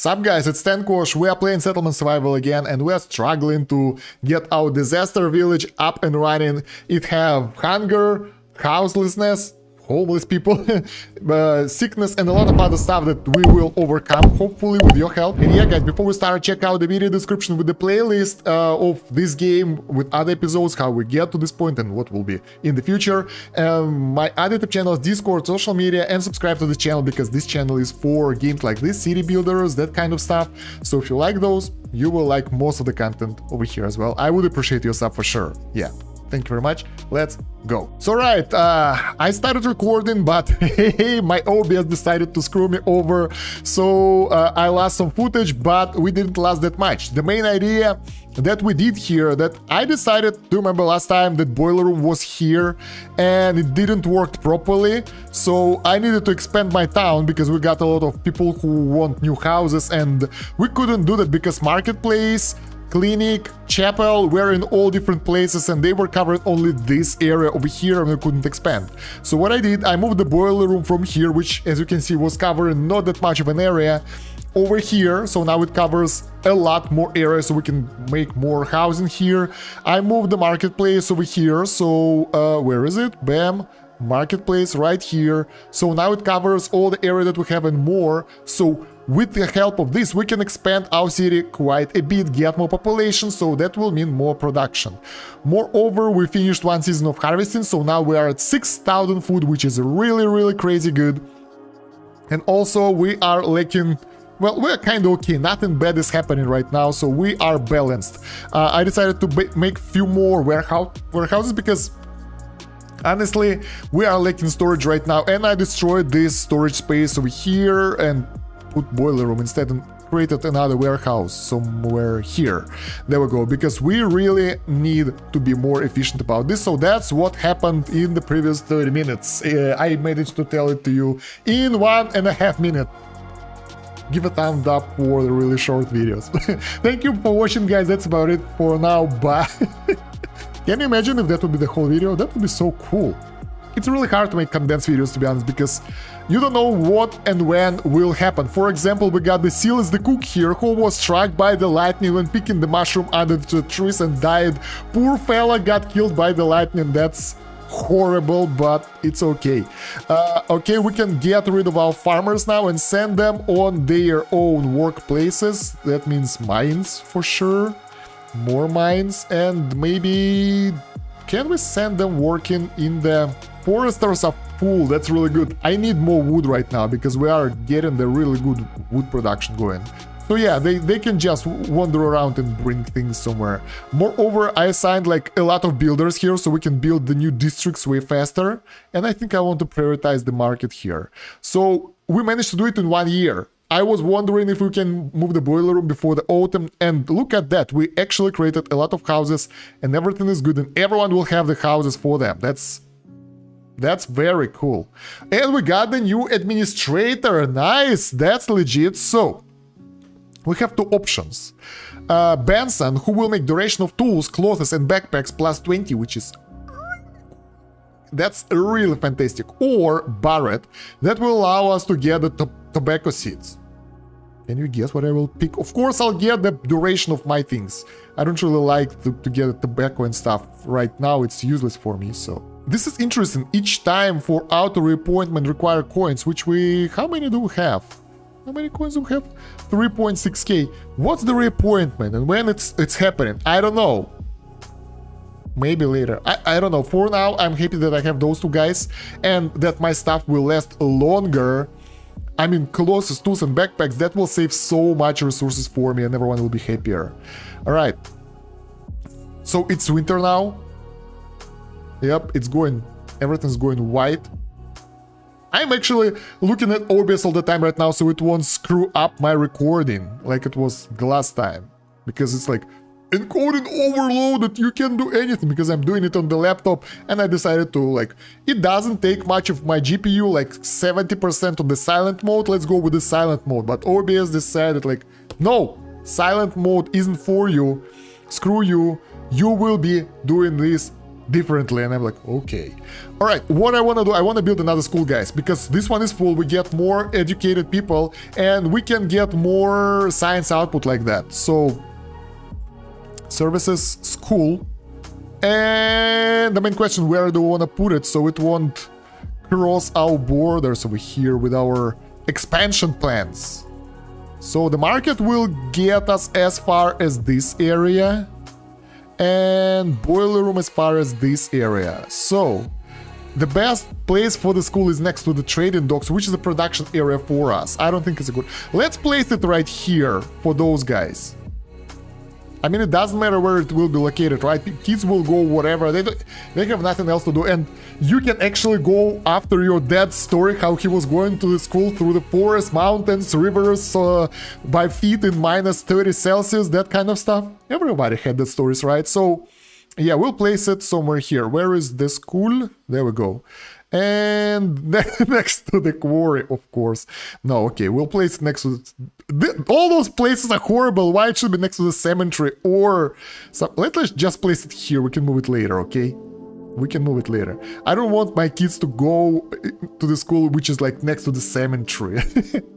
Sup guys, it's Tenkosh, we are playing Settlement Survival again and we are struggling to get our disaster village up and running. It have hunger, houselessness, homeless people, uh, sickness and a lot of other stuff that we will overcome, hopefully with your help. And yeah guys, before we start, check out the video description with the playlist uh, of this game with other episodes, how we get to this point and what will be in the future. Um, my other YouTube channels, Discord, social media and subscribe to the channel because this channel is for games like this, city builders, that kind of stuff. So if you like those, you will like most of the content over here as well. I would appreciate your sub for sure. Yeah. Thank you very much. Let's go. So right, uh, I started recording, but hey, my OBS decided to screw me over. So uh, I lost some footage, but we didn't last that much. The main idea that we did here, that I decided to remember last time that boiler room was here and it didn't work properly. So I needed to expand my town because we got a lot of people who want new houses and we couldn't do that because marketplace clinic, chapel were in all different places and they were covering only this area over here and we couldn't expand. So what I did, I moved the boiler room from here, which as you can see was covering not that much of an area, over here. So now it covers a lot more area so we can make more housing here. I moved the marketplace over here. So uh, where is it? Bam. Marketplace right here. So now it covers all the area that we have and more. So with the help of this, we can expand our city quite a bit, get more population, so that will mean more production. Moreover, we finished one season of harvesting, so now we are at 6000 food, which is really, really crazy good. And also, we are lacking well, we're kind of okay, nothing bad is happening right now, so we are balanced. Uh, I decided to make few more warehouse warehouses because honestly, we are lacking storage right now, and I destroyed this storage space over here and put boiler room instead and created another warehouse somewhere here. There we go, because we really need to be more efficient about this. So that's what happened in the previous 30 minutes. Uh, I managed to tell it to you in one and a half minute. Give a thumbs up for the really short videos. Thank you for watching, guys. That's about it for now. Bye. Can you imagine if that would be the whole video? That would be so cool. It's really hard to make condensed videos, to be honest, because you don't know what and when will happen. For example, we got the seal Silas the cook here, who was struck by the lightning when picking the mushroom under the trees and died. Poor fella got killed by the lightning, that's horrible, but it's okay. Uh, okay, we can get rid of our farmers now and send them on their own workplaces. That means mines for sure. More mines and maybe... Can we send them working in the Foresters are that's really good. I need more wood right now because we are getting the really good wood production going. So yeah, they, they can just wander around and bring things somewhere. Moreover, I assigned like a lot of builders here so we can build the new districts way faster. And I think I want to prioritize the market here. So we managed to do it in one year. I was wondering if we can move the boiler room before the autumn and look at that, we actually created a lot of houses and everything is good and everyone will have the houses for them. That's that's very cool. And we got the new administrator. Nice, that's legit. So, we have two options. Uh, Benson, who will make duration of tools, clothes and backpacks plus 20, which is... That's really fantastic. Or Barrett, that will allow us to get the tobacco seeds. Can you guess what I will pick? Of course, I'll get the duration of my things. I don't really like to, to get tobacco and stuff right now. It's useless for me, so... This is interesting. Each time for auto reappointment require coins, which we... How many do we have? How many coins do we have? 3.6k. What's the reappointment and when it's it's happening? I don't know. Maybe later. I, I don't know. For now, I'm happy that I have those two guys and that my stuff will last longer. I mean, clothes, tools and backpacks, that will save so much resources for me and everyone will be happier. Alright. So it's winter now. Yep, it's going, everything's going white. I'm actually looking at OBS all the time right now so it won't screw up my recording like it was the last time. Because it's like, encoding overloaded, you can't do anything because I'm doing it on the laptop and I decided to like, it doesn't take much of my GPU, like 70% on the silent mode, let's go with the silent mode. But OBS decided like, no, silent mode isn't for you, screw you, you will be doing this differently and i'm like okay. All right what i want to do i want to build another school guys because this one is full. We get more educated people and we can get more science output like that. So services school and the main question where do we want to put it? So it won't cross our borders over here with our expansion plans. So the market will get us as far as this area and boiler room as far as this area. So the best place for the school is next to the trading docks, which is a production area for us. I don't think it's a good... Let's place it right here for those guys. I mean, it doesn't matter where it will be located, right? Kids will go whatever. They, they have nothing else to do. And you can actually go after your dad's story, how he was going to the school through the forest, mountains, rivers, uh, by feet in minus 30 Celsius, that kind of stuff. Everybody had the stories, right? So, yeah, we'll place it somewhere here. Where is the school? There we go and next to the quarry, of course. No, okay, we'll place it next to the, all those places are horrible. Why it should be next to the cemetery or some, let's just place it here. We can move it later, okay? We can move it later. I don't want my kids to go eh, to the school which is like next to the cemetery.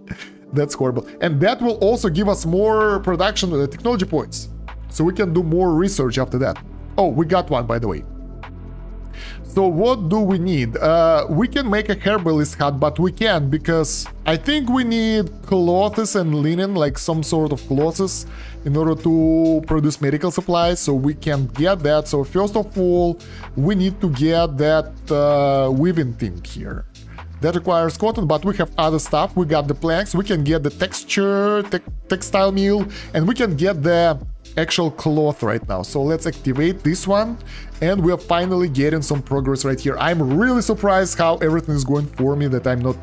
That's horrible. And that will also give us more production uh, technology points. So we can do more research after that. Oh, we got one, by the way. So what do we need? Uh, we can make a herbalist hut, but we can't because I think we need clothes and linen, like some sort of clothes, in order to produce medical supplies. So we can get that. So first of all, we need to get that uh, weaving thing here. That requires cotton, but we have other stuff. We got the planks, we can get the texture, te textile mill, and we can get the actual cloth right now. So let's activate this one and we are finally getting some progress right here. I'm really surprised how everything is going for me, that I'm not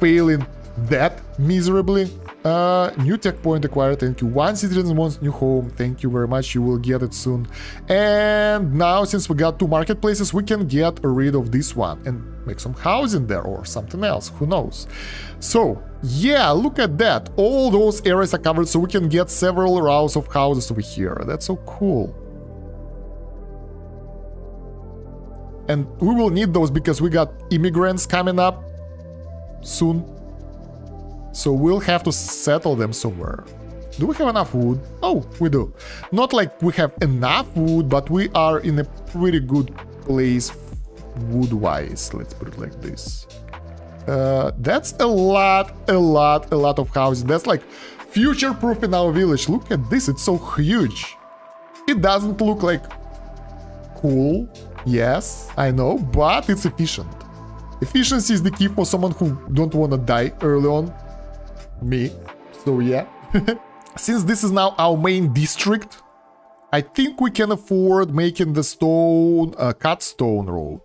failing that miserably. Uh, new tech point acquired, thank you. One citizen wants new home, thank you very much, you will get it soon. And now, since we got two marketplaces, we can get rid of this one and make some housing there or something else, who knows. So, yeah, look at that, all those areas are covered so we can get several rows of houses over here, that's so cool. And we will need those because we got immigrants coming up soon. So we'll have to settle them somewhere. Do we have enough wood? Oh, we do. Not like we have enough wood, but we are in a pretty good place wood-wise. Let's put it like this. Uh, that's a lot, a lot, a lot of houses. That's like future-proof in our village. Look at this, it's so huge. It doesn't look like cool, Yes, I know, but it's efficient. Efficiency is the key for someone who don't want to die early on. Me. So yeah. Since this is now our main district, I think we can afford making the stone, uh, cut stone road.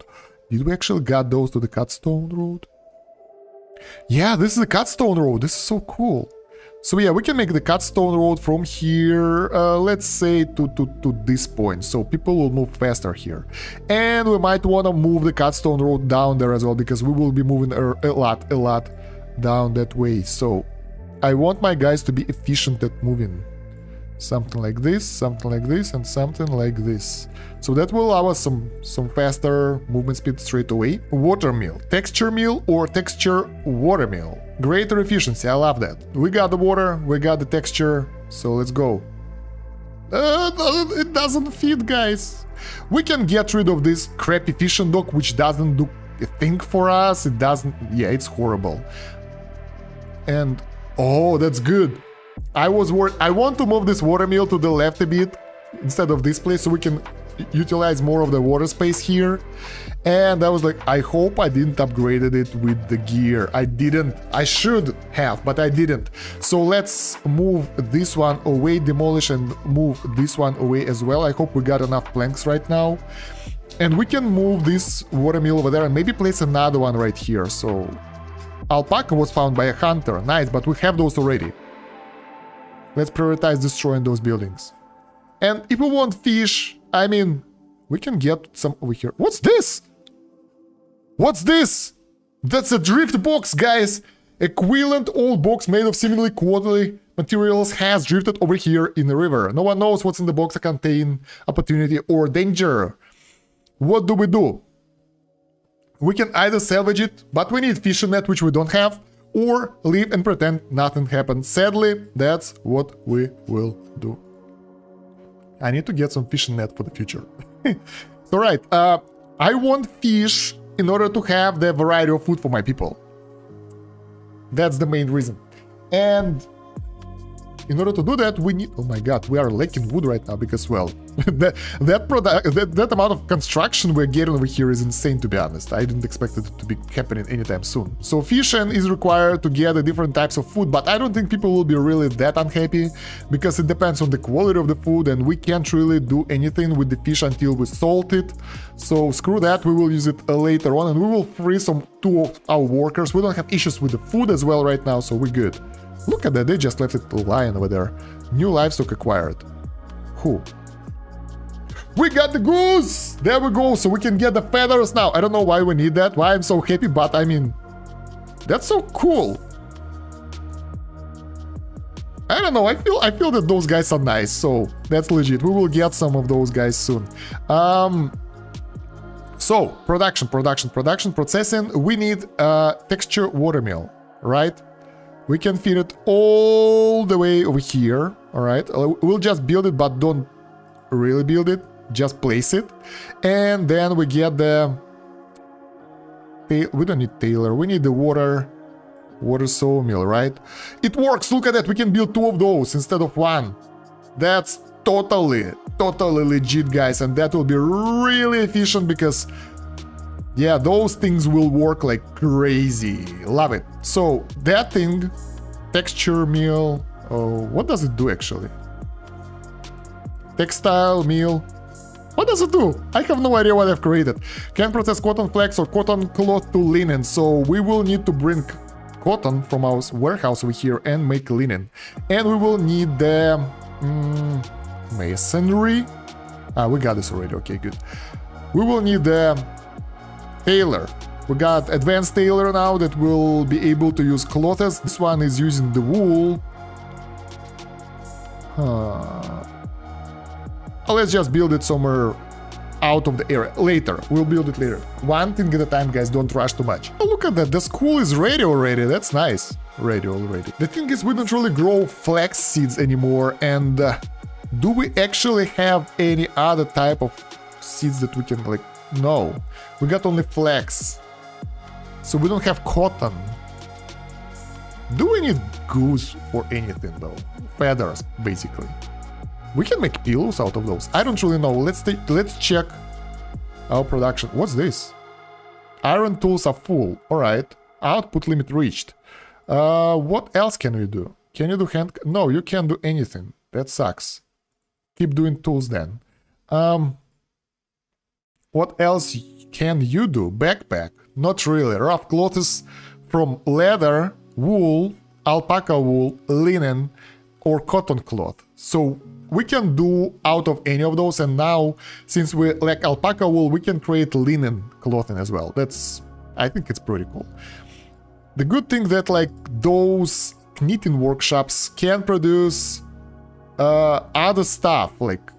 Did we actually got those to the cut stone road? Yeah, this is the cut stone road. This is so cool. So yeah, we can make the cutstone road from here, uh, let's say to, to, to this point, so people will move faster here. And we might want to move the cutstone road down there as well, because we will be moving a, a lot, a lot down that way. So I want my guys to be efficient at moving. Something like this, something like this, and something like this. So that will allow us some, some faster movement speed straight away. Watermill. texture mill or texture watermill. Greater efficiency, I love that. We got the water, we got the texture, so let's go. Uh, it doesn't fit, guys. We can get rid of this crappy fishing dock, which doesn't do a thing for us. It doesn't... Yeah, it's horrible. And... Oh, that's good. I was worried... I want to move this water mill to the left a bit instead of this place so we can utilize more of the water space here. And I was like, I hope I didn't upgraded it with the gear. I didn't. I should have, but I didn't. So let's move this one away, demolish and move this one away as well. I hope we got enough planks right now. And we can move this water mill over there and maybe place another one right here. So alpaca was found by a hunter. Nice, but we have those already. Let's prioritize destroying those buildings. And if we want fish, I mean, we can get some over here. What's this? What's this? That's a drift box, guys! Equivalent old box made of seemingly quality materials has drifted over here in the river. No one knows what's in the box, a contain opportunity or danger. what do we do? We can either salvage it, but we need fishing net, which we don't have, or leave and pretend nothing happened. Sadly, that's what we will do. I need to get some fishing net for the future. so right, uh, I want fish in order to have the variety of food for my people. That's the main reason. And in order to do that, we need... Oh my god, we are lacking wood right now because, well, that that, product, that that amount of construction we're getting over here is insane, to be honest. I didn't expect it to be happening anytime soon. So fishing is required to get the different types of food, but I don't think people will be really that unhappy because it depends on the quality of the food and we can't really do anything with the fish until we salt it. So screw that, we will use it uh, later on and we will free some two of our workers. We don't have issues with the food as well right now, so we're good. Look at that, they just left it lying over there. New livestock acquired. Who? We got the goose! There we go, so we can get the feathers now. I don't know why we need that, why I'm so happy, but I mean... That's so cool. I don't know, I feel I feel that those guys are nice, so that's legit. We will get some of those guys soon. Um, so, production, production, production, processing. We need a texture watermill, right? We can feed it all the way over here, alright? Uh, we'll just build it, but don't really build it, just place it. And then we get the... We don't need Tailor, we need the water... Water sawmill, right? It works, look at that, we can build two of those instead of one. That's totally, totally legit, guys, and that will be really efficient because yeah, those things will work like crazy. Love it. So that thing, texture mill, oh, what does it do actually? Textile mill. What does it do? I have no idea what I've created. Can process cotton flax or cotton cloth to linen, so we will need to bring cotton from our warehouse over here and make linen. And we will need the mm, masonry. Ah, we got this already, okay, good. We will need the Tailor. We got advanced tailor now that will be able to use clothes. This one is using the wool. Huh. Let's just build it somewhere out of the area. Later. We'll build it later. One thing at a time, guys. Don't rush too much. Oh, look at that. The school is ready already. That's nice. Ready already. The thing is, we don't really grow flax seeds anymore. And uh, do we actually have any other type of seeds that we can, like, no. We got only flax. So we don't have cotton. Do we need goose for anything though? Feathers, basically. We can make pillows out of those. I don't really know. Let's let's check our production. What's this? Iron tools are full. Alright. Output limit reached. Uh, what else can we do? Can you do hand... No, you can't do anything. That sucks. Keep doing tools then. Um, what else can you do? Backpack? Not really. Rough clothes from leather, wool, alpaca wool, linen, or cotton cloth. So we can do out of any of those and now since we like alpaca wool we can create linen clothing as well that's i think it's pretty cool the good thing that like those knitting workshops can produce uh, other stuff like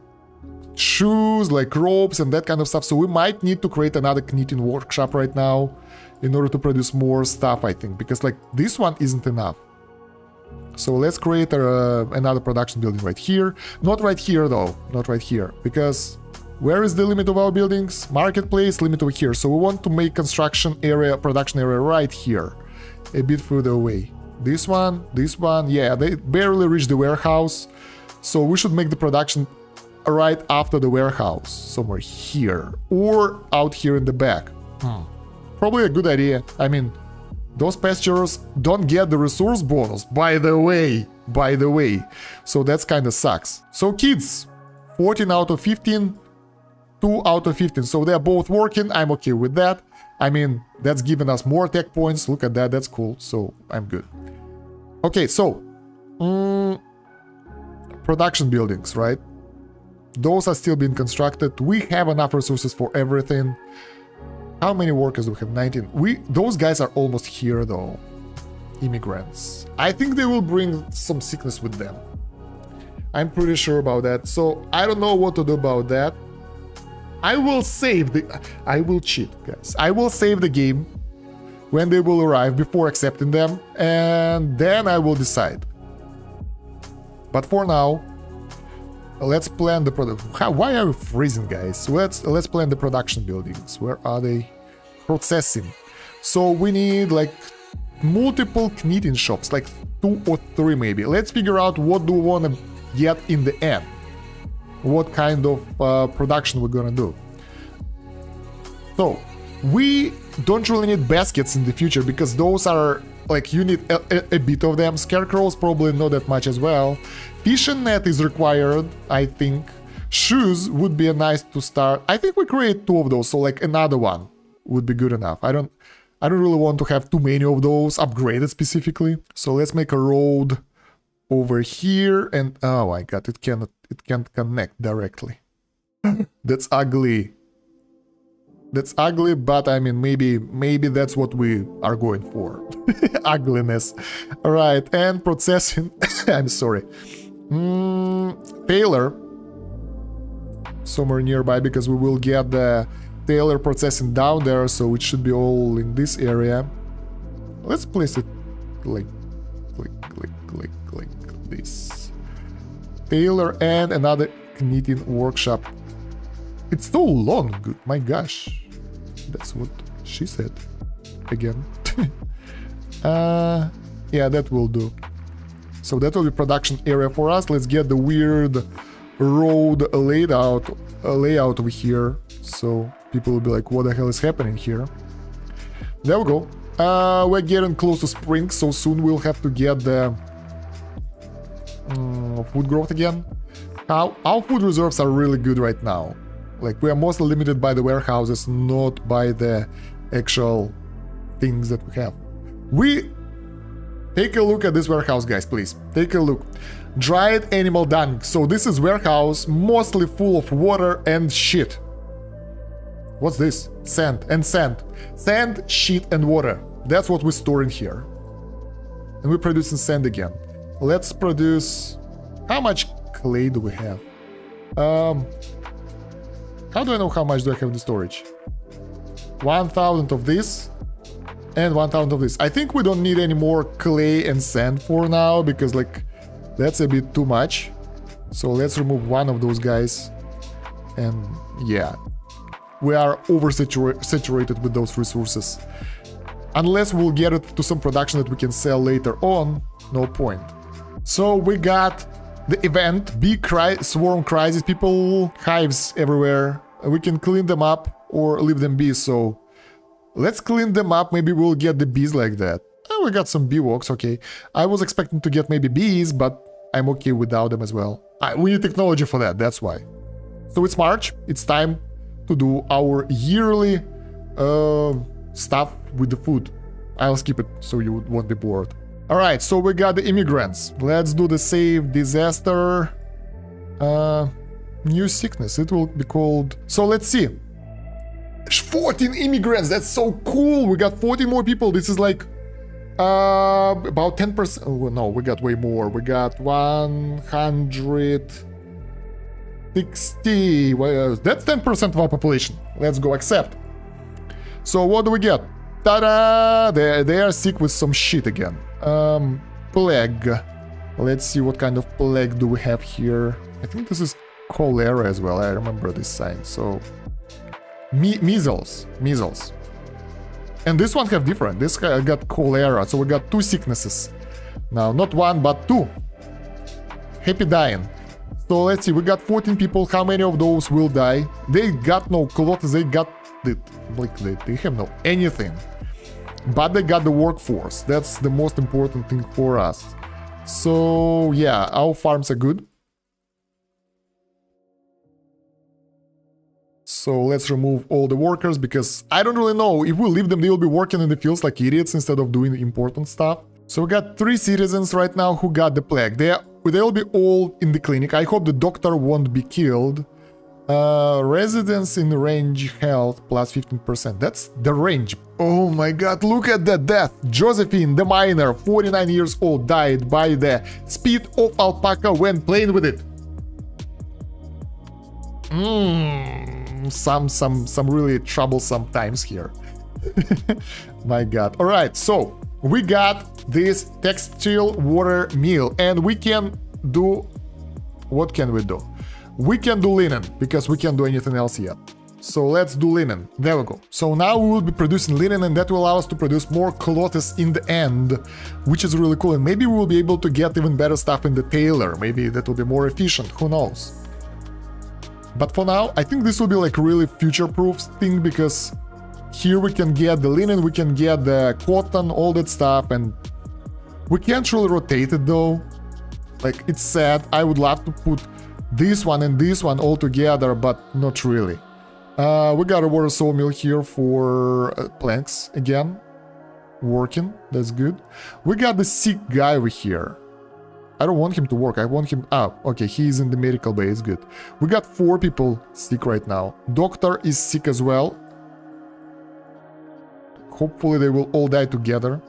shoes, like ropes and that kind of stuff. So we might need to create another knitting workshop right now in order to produce more stuff, I think, because like this one isn't enough. So let's create a, another production building right here. Not right here though, not right here, because where is the limit of our buildings? Marketplace, limit over here. So we want to make construction area, production area right here, a bit further away. This one, this one, yeah, they barely reach the warehouse. So we should make the production right after the warehouse, somewhere here, or out here in the back. Hmm. Probably a good idea. I mean, those pastures don't get the resource bonus, by the way, by the way. So that's kinda sucks. So kids, 14 out of 15, 2 out of 15. So they're both working, I'm okay with that. I mean, that's giving us more tech points, look at that, that's cool, so I'm good. Okay, so, mm, production buildings, right? Those are still being constructed. We have enough resources for everything. How many workers do we have? 19. We Those guys are almost here though. Immigrants. I think they will bring some sickness with them. I'm pretty sure about that. So I don't know what to do about that. I will save the... I will cheat, guys. I will save the game when they will arrive before accepting them, and then I will decide. But for now, let's plan the product. Why are we freezing, guys? Let's let's plan the production buildings. Where are they? Processing. So we need like multiple knitting shops, like two or three maybe. Let's figure out what do we want to get in the end. What kind of uh, production we're gonna do. So we don't really need baskets in the future because those are like you need a, a, a, bit of them. Scarecrows probably not that much as well. Fishing net is required, I think. Shoes would be a nice to start. I think we create two of those, so like another one would be good enough. I don't I don't really want to have too many of those upgraded specifically. So let's make a road over here and oh my god, it cannot it can't connect directly. That's ugly that's ugly, but I mean, maybe maybe that's what we are going for. Ugliness. Right, and processing. I'm sorry. Mm, Tailor. Somewhere nearby because we will get the Tailor processing down there, so it should be all in this area. Let's place it like, like, like, like, like this. Tailor and another knitting workshop. It's so long, my gosh. That's what she said. Again. uh, yeah, that will do. So that will be production area for us. Let's get the weird road laid out, uh, layout over here. So people will be like, what the hell is happening here? There we go. Uh, we're getting close to spring, so soon we'll have to get the um, food growth again. Our, our food reserves are really good right now. Like we are mostly limited by the warehouses, not by the actual things that we have. We take a look at this warehouse, guys, please. Take a look. Dried animal dung. So this is warehouse mostly full of water and shit. What's this? Sand and sand. Sand, shit and water. That's what we store in here. And we're producing sand again. Let's produce... How much clay do we have? Um, how do I know how much do I have in the storage? 1000 of this and 1000 of this. I think we don't need any more clay and sand for now because like that's a bit too much. So let's remove one of those guys and yeah, we are oversaturated with those resources. Unless we'll get it to some production that we can sell later on, no point. So we got the event, big cri swarm crisis, people, hives everywhere, we can clean them up or leave them be, so let's clean them up, maybe we'll get the bees like that. Oh, we got some beeswax, okay. I was expecting to get maybe bees, but I'm okay without them as well. I, we need technology for that, that's why. So it's March, it's time to do our yearly uh, stuff with the food. I'll skip it so you won't be bored. Alright, so we got the immigrants. Let's do the save disaster. Uh, new sickness. It will be called... So let's see. 14 immigrants, that's so cool. We got 40 more people. This is like uh, about 10%. Oh, no, we got way more. We got 160. Well, that's 10% of our population. Let's go accept. So what do we get? Ta-da! They, they are sick with some shit again. Um, plague. Let's see what kind of plague do we have here. I think this is cholera as well. I remember this sign. So Me measles, measles. And this one have different. This guy got cholera, so we got two sicknesses. Now, not one, but two. Happy dying. So let's see, we got 14 people. How many of those will die? They got no clothes, they got the, like they, they have no anything. But they got the workforce. That's the most important thing for us. So yeah, our farms are good. So let's remove all the workers because I don't really know. If we leave them, they will be working in the fields like idiots instead of doing important stuff. So we got three citizens right now who got the plague. They they'll be all in the clinic. I hope the doctor won't be killed. Uh, residents in range health plus 15%. That's the range. Oh my god, look at that death. Josephine, the miner, 49 years old, died by the speed of alpaca when playing with it. Mmm some some some really troublesome times here. My god. All right, so we got this textile water mill and we can do what can we do? We can do linen because we can't do anything else yet. So let's do linen. There we go. So now we will be producing linen and that will allow us to produce more clothes in the end, which is really cool. And maybe we will be able to get even better stuff in the tailor. Maybe that will be more efficient. Who knows? But for now, I think this will be like really future-proof thing because here we can get the linen, we can get the cotton, all that stuff, and we can't really rotate it though. Like, it's sad. I would love to put this one and this one all together, but not really. Uh, we got a water sawmill here for uh, planks again. Working, that's good. We got the sick guy over here. I don't want him to work, I want him... Ah, okay, he's in the medical bay, it's good. We got four people sick right now. Doctor is sick as well. Hopefully they will all die together.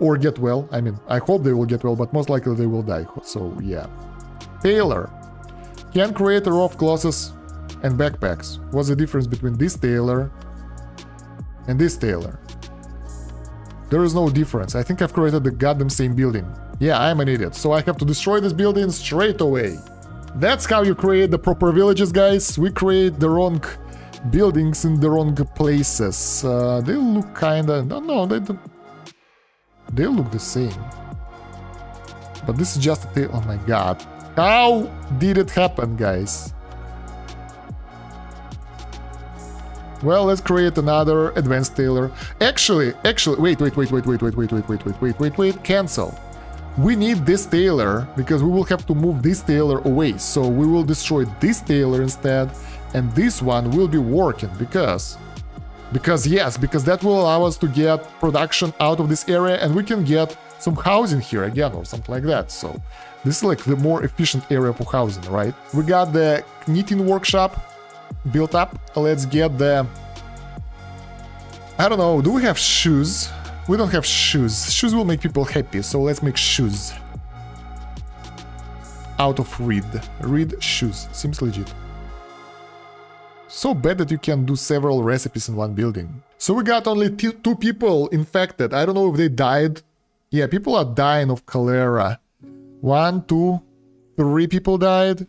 or get well, I mean, I hope they will get well, but most likely they will die, so yeah. Tailor. Can create a row of clothes and backpacks. What's the difference between this tailor and this tailor? There is no difference. I think I've created the goddamn same building. Yeah, I'm an idiot, so I have to destroy this building straight away. That's how you create the proper villages, guys. We create the wrong buildings in the wrong places. Uh, they look kinda... No, no, they don't... They look the same. But this is just a... Oh my god. How did it happen, guys? Well, let's create another advanced tailor. Actually, actually, wait, wait, wait, wait, wait, wait, wait, wait, wait, wait, wait, wait, wait, cancel. We need this tailor because we will have to move this tailor away. So we will destroy this tailor instead and this one will be working because because yes, because that will allow us to get production out of this area and we can get some housing here again or something like that. So this is like the more efficient area for housing, right? We got the knitting workshop built up. Let's get the... I don't know, do we have shoes? We don't have shoes. Shoes will make people happy, so let's make shoes. Out of reed. Reed shoes. Seems legit. So bad that you can do several recipes in one building. So we got only two people infected. I don't know if they died. Yeah, people are dying of cholera. One, two, three people died.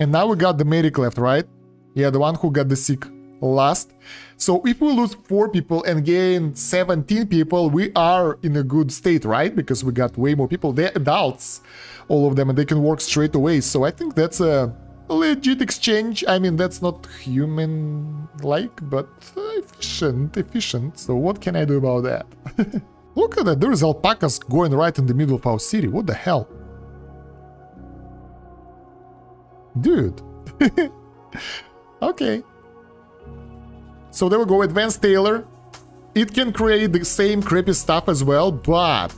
And now we got the medic left, right? Yeah, the one who got the sick last. So if we lose 4 people and gain 17 people, we are in a good state, right? Because we got way more people. They're adults, all of them, and they can work straight away. So I think that's a legit exchange. I mean, that's not human-like, but efficient, efficient. So what can I do about that? Look at that, there's alpacas going right in the middle of our city. What the hell? Dude. okay. So there we go, Advanced Tailor. It can create the same creepy stuff as well, but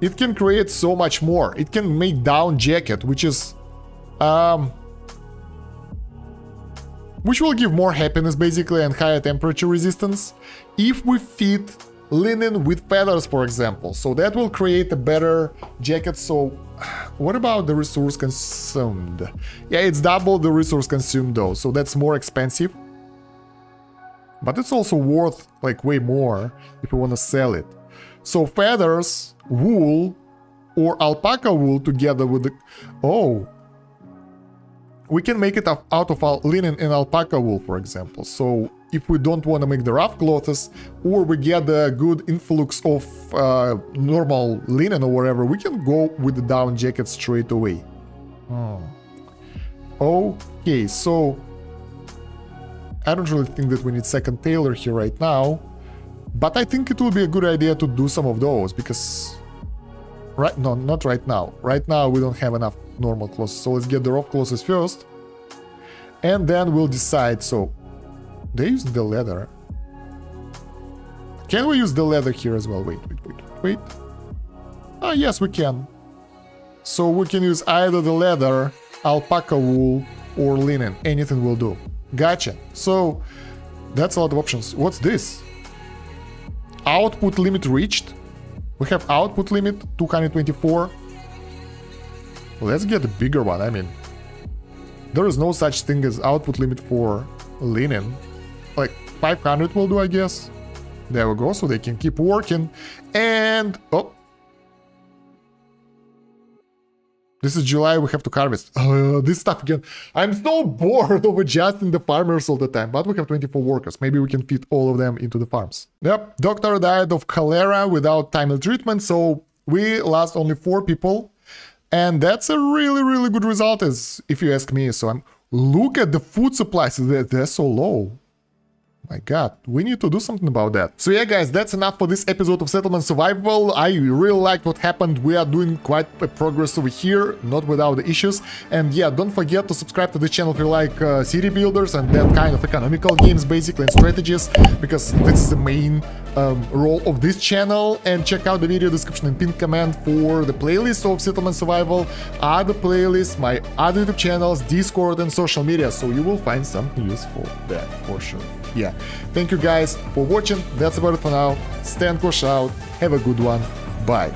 it can create so much more. It can make down jacket, which is um which will give more happiness basically and higher temperature resistance if we feed linen with feathers for example so that will create a better jacket so what about the resource consumed yeah it's double the resource consumed though so that's more expensive but it's also worth like way more if you want to sell it. So feathers, wool, or alpaca wool together with the... Oh! We can make it out of linen and alpaca wool, for example. So if we don't want to make the rough clothes, or we get a good influx of uh, normal linen or whatever, we can go with the down jacket straight away. Oh. Okay, so I don't really think that we need second tailor here right now, but I think it will be a good idea to do some of those, because... Right, no, not right now. Right now we don't have enough normal clothes, so let's get the rough clothes first. And then we'll decide, so... They use the leather. Can we use the leather here as well? Wait, wait, wait, wait. Ah, yes, we can. So we can use either the leather, alpaca wool, or linen. Anything will do. Gotcha. So that's a lot of options. What's this? Output limit reached. We have output limit 224. Let's get a bigger one. I mean, There is no such thing as output limit for linen. Like 500 will do, I guess. There we go, so they can keep working. And, oh. This is July, we have to harvest. Uh, this stuff again. I'm so bored of adjusting the farmers all the time, but we have 24 workers. Maybe we can fit all of them into the farms. Yep, doctor died of cholera without timely treatment, so we lost only four people. And that's a really, really good result, as if you ask me. So I'm look at the food supplies, they're, they're so low. My god, we need to do something about that. So yeah guys, that's enough for this episode of Settlement Survival. I really liked what happened. We are doing quite a progress over here, not without the issues. And yeah, don't forget to subscribe to the channel if you like uh, city builders and that kind of economical games basically and strategies, because this is the main um, role of this channel. And check out the video description and pinned comment for the playlist of Settlement Survival, other playlists, my other YouTube channels, Discord and social media, so you will find something useful there for sure yeah. Thank you guys for watching. That's about it for now. Stand push out. Have a good one. Bye.